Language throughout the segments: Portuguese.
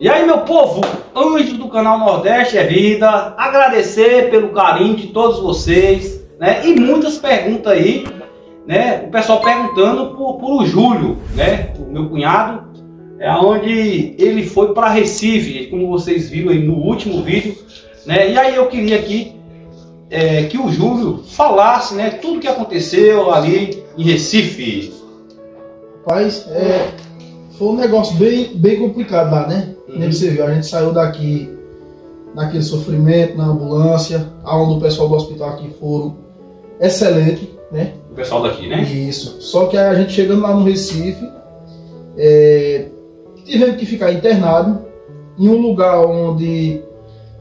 E aí, meu povo, antes do canal Nordeste é Vida, agradecer pelo carinho de todos vocês, né? E muitas perguntas aí, né? O pessoal perguntando por, por o Júlio, né? O meu cunhado, é onde ele foi para Recife, como vocês viram aí no último vídeo, né? E aí eu queria aqui é, que o Júlio falasse, né? Tudo que aconteceu ali em Recife. Rapaz, é, foi um negócio bem, bem complicado lá, né? Uhum. Nem você viu, a gente saiu daqui naquele sofrimento, na ambulância, aonde o pessoal do hospital aqui foram excelente, né? O pessoal daqui, né? Isso. Só que a gente chegando lá no Recife, é, tivemos que ficar internado em um lugar onde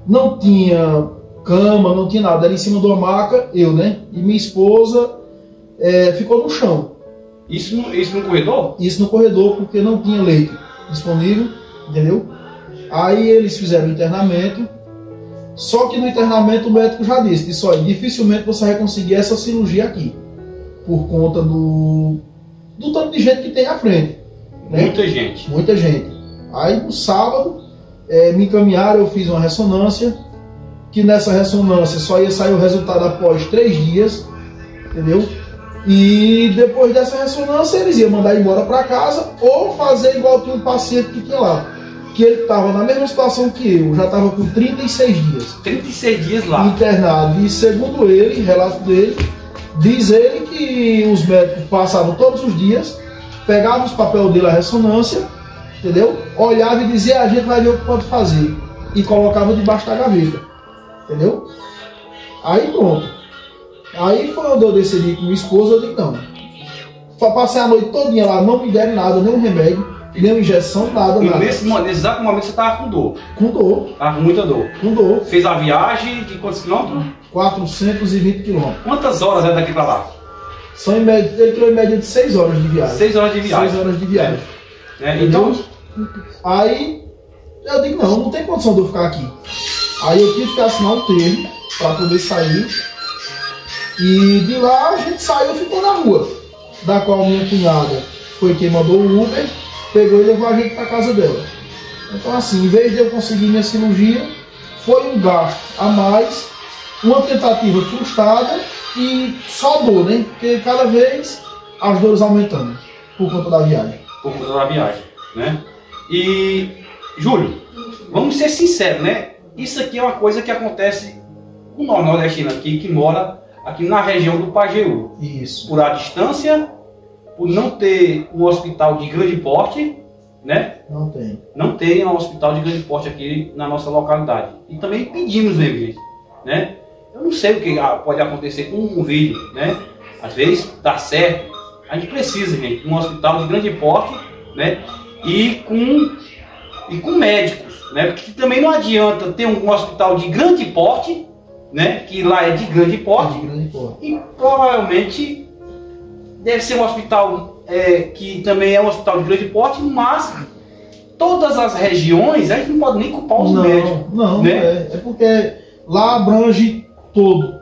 não tinha cama, não tinha nada, era em cima de uma maca, eu, né? E minha esposa é, ficou no chão. Isso, no- isso no corredor? Isso no corredor porque não tinha leito disponível, entendeu? Aí eles fizeram o internamento. Só que no internamento o médico já disse, disse, olha, dificilmente você vai conseguir essa cirurgia aqui. Por conta do, do tanto de gente que tem à frente. Né? Muita gente. Muita gente. Aí no sábado eh, me encaminharam, eu fiz uma ressonância, que nessa ressonância só ia sair o resultado após três dias, entendeu? E depois dessa ressonância eles iam mandar embora para casa ou fazer igual tinha um paciente que tinha lá. Que ele estava na mesma situação que eu, já estava com 36 dias 36 dias lá. internado. E segundo ele, relato dele, diz ele que os médicos passavam todos os dias, pegavam os papéis dele, a ressonância, entendeu? Olhava e dizia, "Ah, a gente vai ver o que pode fazer. E colocava debaixo da gaveta. Entendeu? Aí pronto. Aí quando eu decidi com minha esposa, eu disse, não. Passei a noite todinha lá, não me deram nada, nenhum remédio, nenhuma injeção, nada, E nada. nesse, nesse exato momento você tava com dor. Com dor, Tava com muita dor. com dor. Fez a viagem de quantos quilômetros? 420 quilômetros. Quantas horas é daqui pra lá? São em média, ele tirou em média de 6 horas de viagem. 6 horas de viagem. 6 horas de viagem. né? Então, Aí eu digo, não, não tem condição de eu ficar aqui. Aí eu tive que assinar um termo para poder sair. E de lá a gente saiu e ficou na rua. Da qual minha cunhada foi quem mandou o Uber, pegou e levou a gente para casa dela. Então assim, em vez de eu conseguir minha cirurgia, foi um gasto a mais, uma tentativa frustrada e só dor, né? Porque cada vez as dores aumentando por conta da viagem. por conta da viagem, né? E, Júlio, vamos ser sinceros, né? Isso aqui é uma coisa que acontece com nós nordestinos aqui, que mora aqui na região do Pajeú. Isso. Por a distância, por não ter um hospital de grande porte, né? Não tem. não tem um hospital de grande porte aqui na nossa localidade. E também pedimos mesmo, gente, né? Eu não sei o que ah, pode acontecer com um vídeo, né? Às vezes dá certo. A gente precisa, gente, de um hospital de grande porte, né? E com, e com médicos, né? Porque também não adianta ter um hospital de grande porte, né? Que lá é de grande porte, De grande porte. e provavelmente deve ser um hospital é, que também é um hospital de grande porte, mas todas as regiões, a gente não pode nem culpar os não, médicos. não, né? é. É porque lá abrange todo.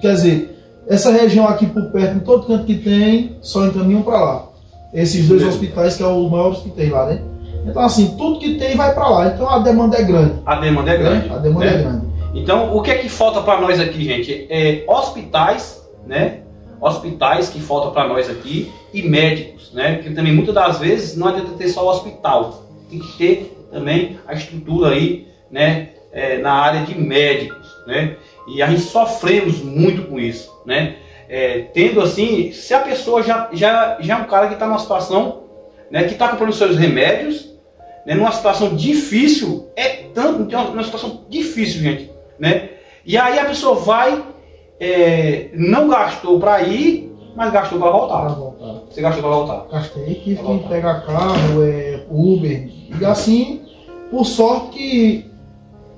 Quer dizer, essa região aqui por perto, em todo canto que tem, só encaminham para lá. Esses dois hospitais que é o maiores que tem lá, né? Então assim, tudo que tem vai para lá. Então a demanda é grande. A demanda é grande. A demanda né? é grande. Então, o que é que falta para nós aqui, gente? É hospitais, né? Hospitais que falta para nós aqui e médicos, né? Porque também muitas das vezes não adianta ter só o hospital, tem que ter também a estrutura aí, né? É, na área de médicos, né? E a gente sofremos muito com isso, né? É, tendo assim, se a pessoa já, já, já é um cara que está numa situação, né? Que está comprando seus remédios, né, numa situação difícil, é tanto, é uma, uma situação difícil, gente, né? E aí a pessoa vai, é, não gastou para ir, mas gastou para voltar. voltar. Você gastou para voltar. Gastei, tive que pegar carro, é, Uber. E assim, por sorte que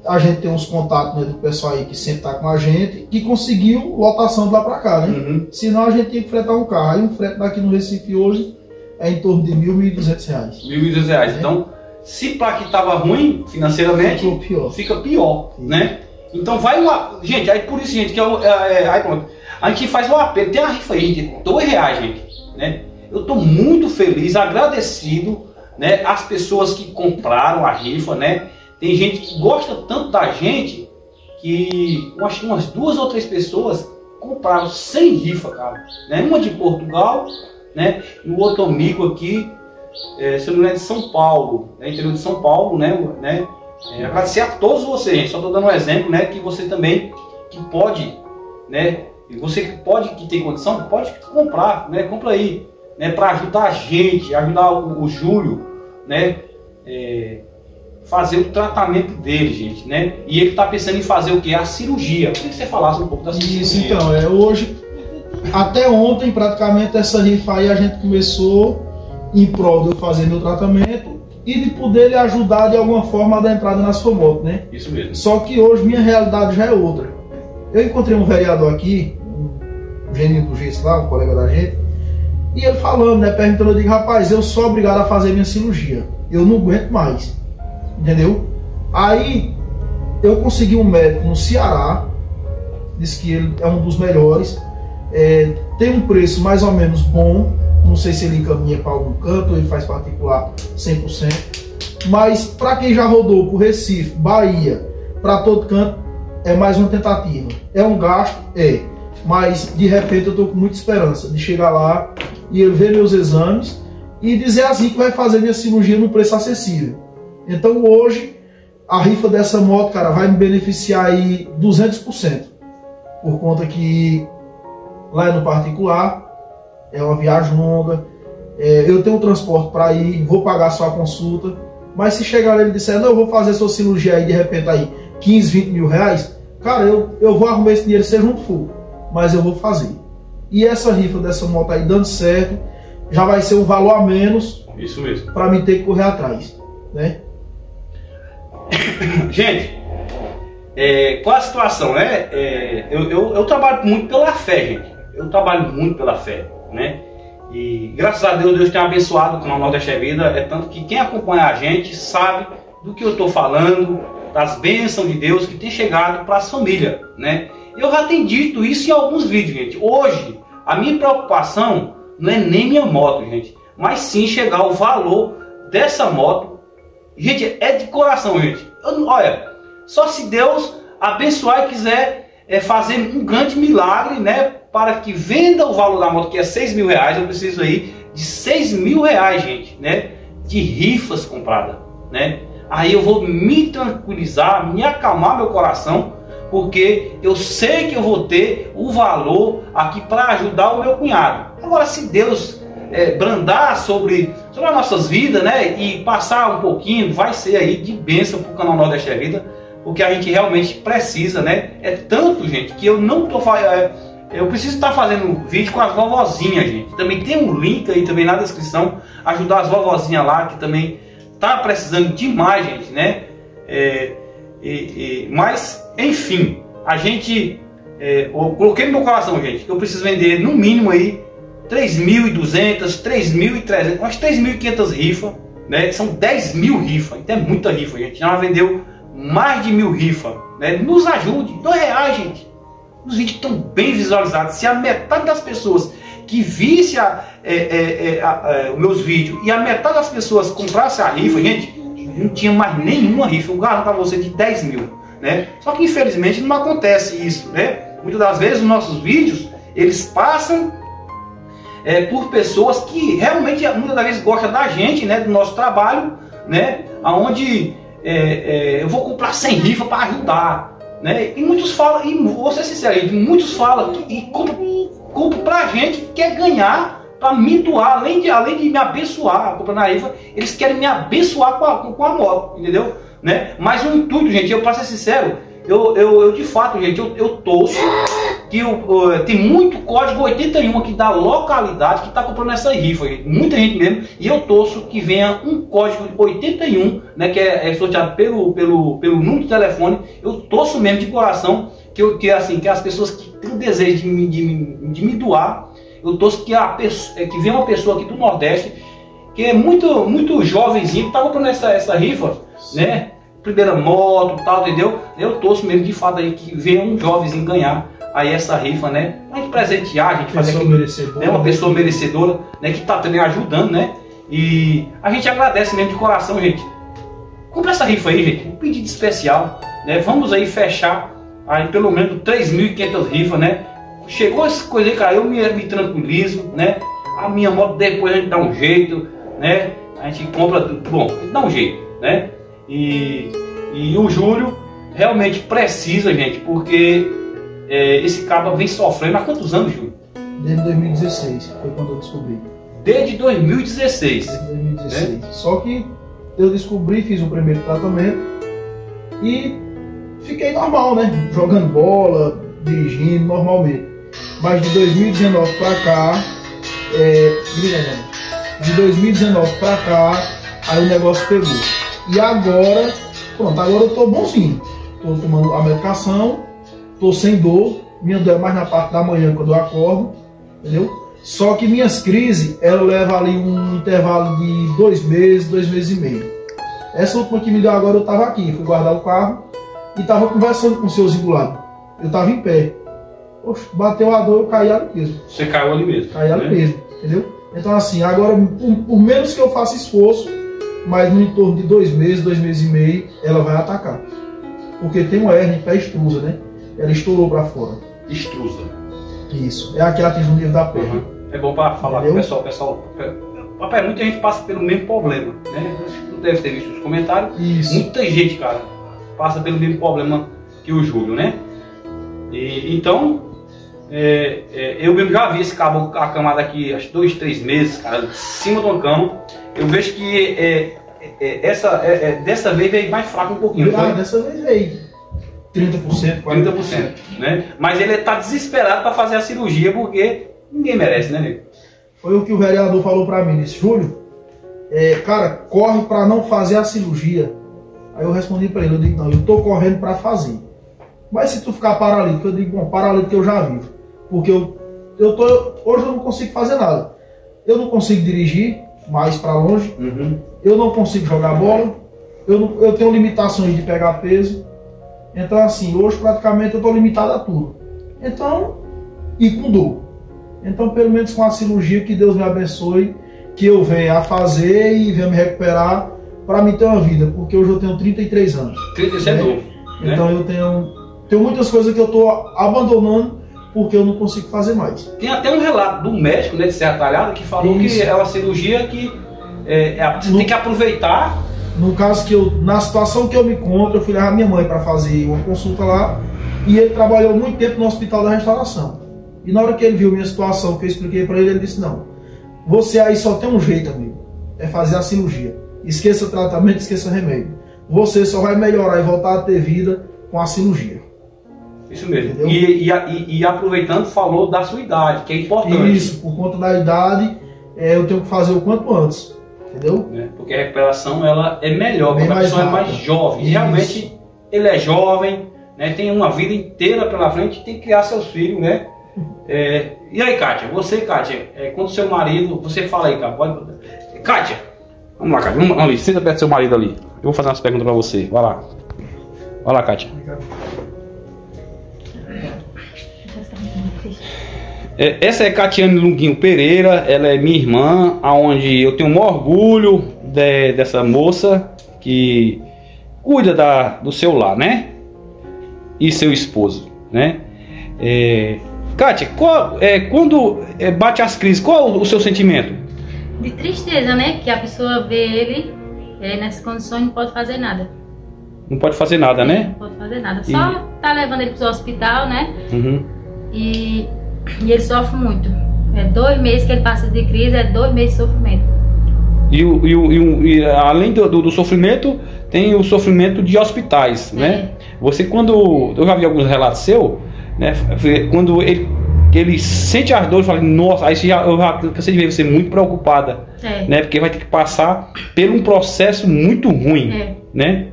a gente tem uns contatos né, do pessoal aí que sempre tá com a gente, que conseguiu lotação de lá para cá, né? Uhum. Senão a gente tinha que fretar um carro. Aí um frete daqui no Recife hoje é em torno de 1.200 reais. 1.200 reais. É. Então, se para que estava ruim financeiramente, Ficou pior. fica pior, Sim. né? Então vai lá, gente, aí por isso, gente, que eu, é, é, aí pronto, a gente faz um apelo, tem uma rifa aí de dois reais, gente, né? Eu tô muito feliz, agradecido né? As pessoas que compraram a rifa, né? Tem gente que gosta tanto da gente que acho que umas duas ou três pessoas compraram sem rifa, cara. Né? Uma de Portugal, né? E o outro amigo aqui, é, se não engano, de São Paulo, né? interior de São Paulo, né? né? É, agradecer a todos vocês, gente. Só estou dando um exemplo, né? Que você também que pode, né? Você que pode que tem condição, pode comprar, né? Compra aí, né? Para ajudar a gente, ajudar o, o Júlio, né? É, fazer o tratamento dele, gente, né? E ele está pensando em fazer o que? A cirurgia. Eu queria que você falasse um pouco da cirurgia. Isso, então, é hoje, até ontem, praticamente, essa rifa aí a gente começou em prol de eu fazer meu tratamento e de poder lhe ajudar de alguma forma a dar entrada na sua moto, né? Isso mesmo. Só que hoje minha realidade já é outra. Eu encontrei um vereador aqui, um Geninho do Giz lá, um colega da gente, e ele falando, né, perguntando, eu digo, rapaz, eu sou obrigado a fazer minha cirurgia. Eu não aguento mais. Entendeu? Aí eu consegui um médico no Ceará, disse que ele é um dos melhores, é, tem um preço mais ou menos bom, não sei se ele encaminha para algum canto, ele faz particular 100%, mas para quem já rodou por Recife, Bahia, para todo canto, é mais uma tentativa. É um gasto? É. Mas de repente eu estou com muita esperança de chegar lá e ele ver meus exames e dizer assim que vai fazer minha cirurgia no preço acessível. Então hoje a rifa dessa moto, cara, vai me beneficiar aí 200%. Por conta que lá é no particular, é uma viagem longa, é, eu tenho um transporte para ir, vou pagar só a consulta, mas se chegar ele e disser, não, eu vou fazer sua cirurgia aí de repente aí 15, 20 mil reais, cara, eu, eu vou arrumar esse dinheiro seja um for, mas eu vou fazer. E essa rifa dessa moto aí dando certo, já vai ser um valor a menos. Isso mesmo. Para mim ter que correr atrás, né? gente, é, qual a situação, né? É, eu, eu, eu, trabalho muito pela fé, gente. Eu trabalho muito pela fé, né? E graças a Deus, Deus tem abençoado o canal Nordeste é Vida. É tanto que quem acompanha a gente sabe do que eu estou falando, das bênçãos de Deus que tem chegado para as famílias, né? Eu já tenho dito isso em alguns vídeos, gente. Hoje, a minha preocupação não é nem minha moto, gente, mas sim chegar o valor dessa moto Gente, é de coração, gente. Eu, olha, só se Deus abençoar e quiser é, fazer um grande milagre, né? Para que venda o valor da moto, que é 6 mil reais, eu preciso aí de 6 mil reais, gente, né? De rifas compradas, né? Aí eu vou me tranquilizar, me acalmar meu coração, porque eu sei que eu vou ter o valor aqui para ajudar o meu cunhado. Agora, se Deus é, brandar sobre, sobre as nossas vidas, né? E passar um pouquinho, vai ser aí de bênção para o canal Nordeste é Vida, porque a gente realmente precisa, né? É tanto, gente, que eu não tô é, eu preciso estar fazendo vídeo com as vovozinhas, gente. Também tem um link aí também na descrição, ajudar as vovozinhas lá, que também tá precisando demais, gente, né? É, e, e, mas, enfim, a gente. É, eu coloquei no meu coração, gente, que eu preciso vender no mínimo aí 3.200, 3.300, umas 3.500 rifas, né? São 10 mil rifas, então é muita rifa, gente. Já vendeu mais de mil rifas, né? Nos ajude, dois reais, gente. Os vídeos estão bem visualizados. Se a metade das pessoas que visse a, é, é, é, a, os meus vídeos e a metade das pessoas comprasse a rifa, gente, não tinha mais nenhuma rifa. Eu garanto para você de 10 mil, né? Só que infelizmente não acontece isso, né? Muitas das vezes os nossos vídeos eles passam é, por pessoas que realmente muitas das vezes gostam da gente, né, do nosso trabalho, né, aonde é, é, eu vou comprar sem rifa para ajudar, né, e muitos falam, e vou ser sincero, muitos falam e compram, compram pra gente que quer ganhar para me doar, além de, além de me abençoar, comprando a rifa, eles querem me abençoar com a, com a moto, entendeu? Né? Mas o intuito, gente, eu para ser sincero, eu, eu, eu de fato, gente, eu, eu torço que uh, tem muito código 81 aqui da localidade que está comprando essa rifa, muita gente mesmo, e eu torço que venha um código 81, né, que é, é sorteado pelo, pelo, pelo número de telefone, eu torço mesmo de coração que, eu, que, assim, que as pessoas que têm o desejo de me, de, de me doar, eu torço que, a, é, que venha uma pessoa aqui do Nordeste, que é muito, muito jovenzinho, que está comprando essa, essa rifa, né, primeira moto tal, entendeu? Eu torço mesmo de fato aí que venha um jovenzinho ganhar aí essa rifa, né? A gente presentear, a gente fazer aqui, né, uma pessoa merecedora, né? Que está também ajudando, né? E a gente agradece mesmo de coração, gente. Compre essa rifa aí, gente. Um pedido especial. Né? Vamos aí fechar aí pelo menos 3.500 rifas, né? Chegou essa coisa aí, cara, eu me, me tranquilizo, né? A minha moto depois a gente dá um jeito, né? A gente compra, bom, dá um jeito, né? E, e o Júlio realmente precisa, gente, porque é, esse cabo vem sofrendo há quantos anos, Júlio? Desde 2016, foi quando eu descobri. Desde 2016. Desde 2016. É? Só que eu descobri, fiz o primeiro tratamento e fiquei normal, né? Jogando bola, dirigindo normalmente. Mas de 2019 para cá, é, de 2019 para cá, aí o negócio pegou. E agora, pronto, agora eu tô bonzinho. Tô tomando a medicação, tô sem dor, minha dor é mais na parte da manhã quando eu acordo, entendeu? Só que minhas crises, ela leva ali um intervalo de dois meses, dois meses e meio. Essa última que me deu agora, eu tava aqui, fui guardar o carro e tava conversando com o seu Zingulado. Eu tava em pé. Oxe, bateu a dor, eu caí ali mesmo. Você caiu ali mesmo. Caí ali né? mesmo, entendeu? Então assim, agora, por, por menos que eu faça esforço, mas no entorno de dois meses, dois meses e meio, ela vai atacar. Porque tem uma hernia pé extrusa, né? Ela estourou para fora. Extrusa. Isso. É aquela que no nível da perna. Uhum. É bom para falar com o pessoal. pessoal papai, muita gente passa pelo mesmo problema, né? Não deve ter visto os comentários. Isso. Muita gente, cara, passa pelo mesmo problema que o Júlio, né? E, então, é, é, eu mesmo já vi esse cabo acamado aqui, acho dois, três meses, cara, em cima de uma cama. Eu vejo que é, é essa, é, é, dessa vez veio mais fraco um pouquinho. Ah, dessa vez veio. 30%, 40%. 30%, né? Mas ele está desesperado para fazer a cirurgia porque ninguém merece, né, nego? Foi o que o vereador falou para mim, disse, Júlio, é, cara, corre para não fazer a cirurgia. Aí eu respondi para ele, eu digo, não, eu tô correndo para fazer. Mas se tu ficar paralítico, eu digo, bom, paralítico eu já vivo. Porque eu, eu tô, hoje eu não consigo fazer nada. Eu não consigo dirigir mais para longe. Uhum. Eu não consigo jogar bola. Eu, não, eu tenho limitações de pegar peso. Então, assim, hoje praticamente eu estou limitado a tudo. Então, e com dor. Então, pelo menos com a cirurgia, que Deus me abençoe, que eu venha a fazer e venha me recuperar para me ter uma vida, porque hoje eu tenho 33 anos. 33 é né? novo. Né? Então eu tenho, tenho muitas coisas que eu estou abandonando porque eu não consigo fazer mais. Tem até um relato do médico né, de Serra Talhada que falou Isso. que é uma cirurgia que é, é, você no, tem que aproveitar. No caso que eu, na situação que eu me encontro, eu fui levar minha mãe para fazer uma consulta lá e ele trabalhou muito tempo no hospital da restauração. E na hora que ele viu minha situação, que eu expliquei para ele, ele disse: Não, você aí só tem um jeito, amigo, é fazer a cirurgia. Esqueça tratamento, esqueça remédio. Você só vai melhorar e voltar a ter vida com a cirurgia. Isso mesmo. E, e, e, aproveitando, falou da sua idade, que é importante. Isso, por conta da idade, é, eu tenho que fazer o quanto antes. Entendeu? É, porque a recuperação ela é melhor, Bem porque a pessoa rápido. é mais jovem. Isso. Realmente, ele é jovem, né, tem uma vida inteira pela frente, tem que criar seus filhos, né? É, e aí, Kátia, você, Kátia, é, quando seu marido, você fala aí, cara, pode. Kátia, vamos lá, Kátia, vamos ali, senta perto do seu marido ali. Eu vou fazer umas perguntas pra você, vai lá. Vai lá, Kátia. É, essa é Catiane Lunguinho Pereira, ela é minha irmã, aonde eu tenho um orgulho de, dessa moça que cuida da, do seu lar, né? E seu esposo, né? É, Kátia, qual, é, quando é, bate as crises, qual o, o seu sentimento? De tristeza, né? Que a pessoa vê ele é, nessas condições não pode fazer nada. Não pode fazer nada, né? Não pode fazer nada. Só e... tá levando ele pro hospital, né? Uhum. E, e ele sofre muito. É dois meses que ele passa de crise, é dois meses de sofrimento. E, o, e, o, e além do, do, do, sofrimento, tem o sofrimento de hospitais, é. né? Você quando. Eu já vi alguns relatos seus né? Quando ele, ele sente as dores, fala, nossa, aí já, eu já cansei de ver você muito preocupada, é. né? Porque vai ter que passar por um processo muito ruim, é. né?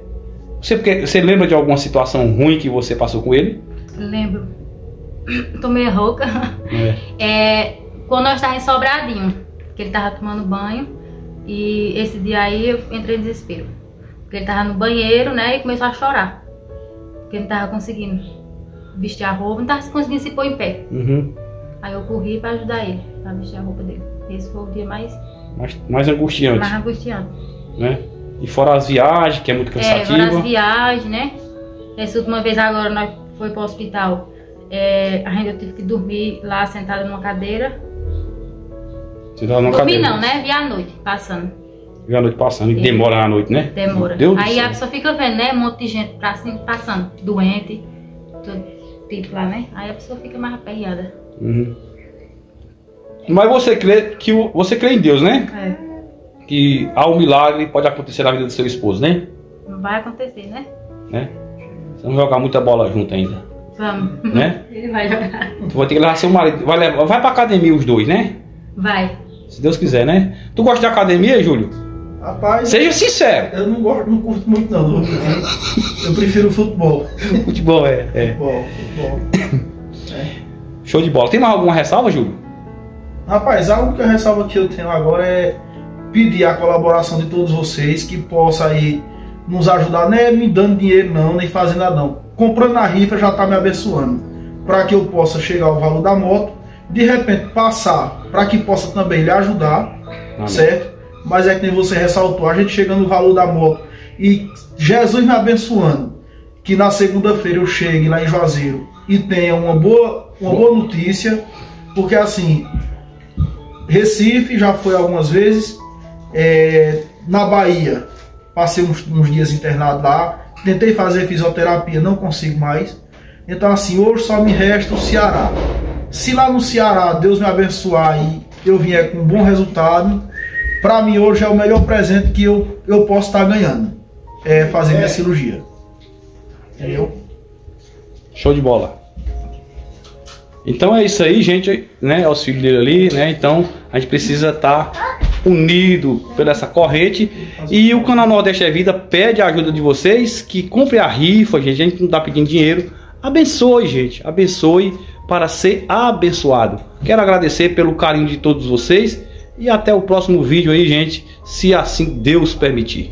Você, você lembra de alguma situação ruim que você passou com ele? Lembro. Tomei rouca. É. é. quando nós estávamos em Sobradinho, que ele estava tomando banho, e esse dia aí eu entrei em desespero. Porque ele estava no banheiro, né, e começou a chorar. Porque ele não estava conseguindo vestir a roupa, não tava conseguindo se pôr em pé. Uhum. Aí eu corri para ajudar ele, para vestir a roupa dele. Esse foi o dia mais Mais, mais angustiante. Mais angustiante. Né? E fora as viagens, que é muito cansativa. É, fora as viagens, né? Essa última vez agora nós foi para o hospital. É, a gente teve que dormir lá sentada numa cadeira. Sentada numa dormir cadeira. não, né? Vi a noite passando. Vi a noite passando. E demora a noite, né? Demora. Deus Aí a pessoa fica vendo, né? Um monte de gente pra cima, passando, doente, todo tipo lá, né? Aí a pessoa fica mais aperreada. Uhum. Mas você crê que o, você crê em Deus, né? É. Que há um milagre pode acontecer na vida do seu esposo, né? Não vai acontecer, né? né? Você não jogar muita bola junto ainda, Vamos. né? Ele vai jogar. Tu vai ter que levar seu marido. Vai, levar, vai pra academia os dois, né? Vai. Se Deus quiser, né? Tu gosta de academia, Júlio? Rapaz, Seja sincero. eu não gosto, não curto muito não. Eu, eu prefiro futebol. Futebol é, é. Futebol, futebol. Show de bola. Tem mais alguma ressalva, Júlio? Rapaz, a única ressalva que eu tenho agora é pedir a colaboração de todos vocês que possa aí nos ajudar, é me dando dinheiro não, nem fazendo nada não. Comprando a rifa já tá me abençoando, para que eu possa chegar ao valor da moto, de repente passar, para que possa também lhe ajudar, Amém. certo? Mas é que nem você ressaltou, a gente chegando no valor da moto e Jesus me abençoando, que na segunda-feira eu chegue lá em Juazeiro e tenha uma boa, uma boa notícia, porque assim, Recife já foi algumas vezes, é, na Bahia passei uns, uns dias internado lá, tentei fazer fisioterapia, não consigo mais. Então assim, hoje só me resta o Ceará. Se lá no Ceará Deus me abençoar e eu vier com um bom resultado, para mim hoje é o melhor presente que eu, eu posso estar ganhando. É fazer minha cirurgia. Entendeu? Show de bola. Então é isso aí, gente, né? É os filhos dele ali, né? Então a gente precisa estar unido pela essa corrente. E o canal Nordeste é Vida pede a ajuda de vocês que compre a rifa, gente. A gente não tá pedindo dinheiro. Abençoe, gente. Abençoe para ser abençoado. Quero agradecer pelo carinho de todos vocês. E até o próximo vídeo aí, gente. Se assim Deus permitir.